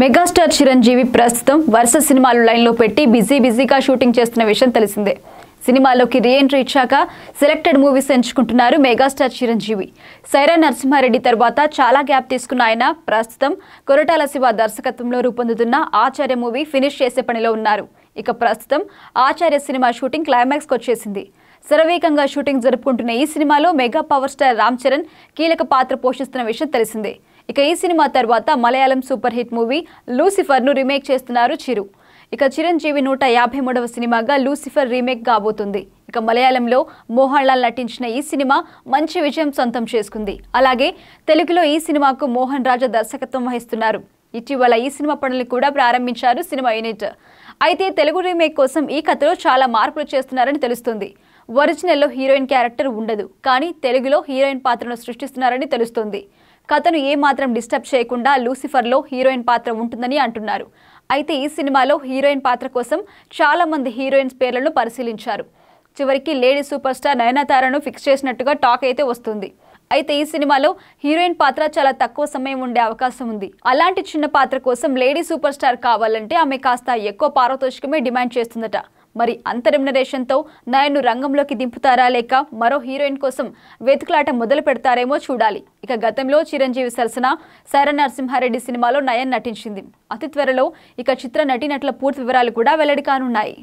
Megastar Chiranjeevi ప్రస్తుతం వరుస సినిమాలు లైన్లో పెట్టి బిజీ బిజీగా షూటింగ్ చేస్తున్న విషయం తెలిసిందే. సినిమాలోకి రీఎంట్రీ ఇచ్చాక సెలెక్టెడ్ మూవీస్ ఎంచుకుంటున్నారు మెగాస్టార్ చిరంజీవి. సైరా నరసింహారెడ్డి తర్వాత చాలా గ్యాప్ తీసుకున్న ఆయన ప్రస్తుతం కొరటాల శివ దర్శకత్వంలో రూపొందుతున్న ఆచార్య మూవీ ఫినిష్ చేసే పనిలో ఉన్నారు. ఇక ప్రస్తుతం ఆచార్య సినిమా షూటింగ్ క్లైమాక్స్కి వచ్చేసింది. శరవేగంగా షూటింగ్ జరుపుకుంటున్న ఈ సినిమాలో mega power star Ram Charan కీలక పాత్ర పోషిస్తున్న విషయం తెలిసిందే. ఇక ఈ సినిమా తర్వాత మలయాళం సూపర్ హిట్ మూవీ లూసిఫర్ను రీమేక్ చేస్తున్నారు చిరు. ఇక చిరంజీవి నూట యాభై మూడవ సినిమాగా లూసిఫర్ రీమేక్ కాబోతుంది. ఇక మలయాళంలో మోహన్ లాల్ నటించిన ఈ సినిమా మంచి విజయం సొంతం చేసుకుంది. అలాగే తెలుగులో ఈ సినిమాకు మోహన్ రాజా దర్శకత్వం వహిస్తున్నారు. ఇటీవల ఈ సినిమా పనులు కూడా ప్రారంభించారు సినిమా యూనిట్. అయితే తెలుగు రీమేక్ కోసం ఈ కథలో చాలా మార్పులు చేస్తున్నారని తెలుస్తుంది. ఒరిజినల్లో హీరోయిన్ క్యారెక్టర్ ఉండదు. కానీ తెలుగులో హీరోయిన్ పాత్రను సృష్టిస్తున్నారని తెలుస్తుంది. కథను ఏ మాత్రం డిస్టర్బ్ చేయకుండా లూసిఫర్లో హీరోయిన్ పాత్ర ఉంటుందని అంటున్నారు. అయితే ఈ సినిమాలో హీరోయిన్ పాత్ర కోసం చాలా మంది హీరోయిన్స్ పేర్లను పరిశీలించారు. చివరికి లేడీ సూపర్ స్టార్ నయనతారను ఫిక్స్ చేసినట్టుగా టాక్ అయితే వస్తుంది. అయితే ఈ సినిమాలో హీరోయిన్ పాత్ర చాలా తక్కువ సమయం ఉండే అవకాశం ఉంది. అలాంటి చిన్న పాత్ర కోసం లేడీ సూపర్ స్టార్ కావాలంటే ఆమె కాస్త ఎక్కువ పారితోషికమే డిమాండ్ చేస్తుందట. మరి అంత రెమ్యునరేషన్తో నయన్ను రంగంలోకి దింపుతారా లేక మరో హీరోయిన్ కోసం వెతుకులాట మొదలు పెడతారేమో చూడాలి. ఇక గతంలో చిరంజీవి సరసన శర నరసింహారెడ్డి సినిమాలో నయన్ నటించింది. అతి త్వరలో ఇక చిత్ర నటీనటుల పూర్తి వివరాలు కూడా వెల్లడి కానున్నాయి.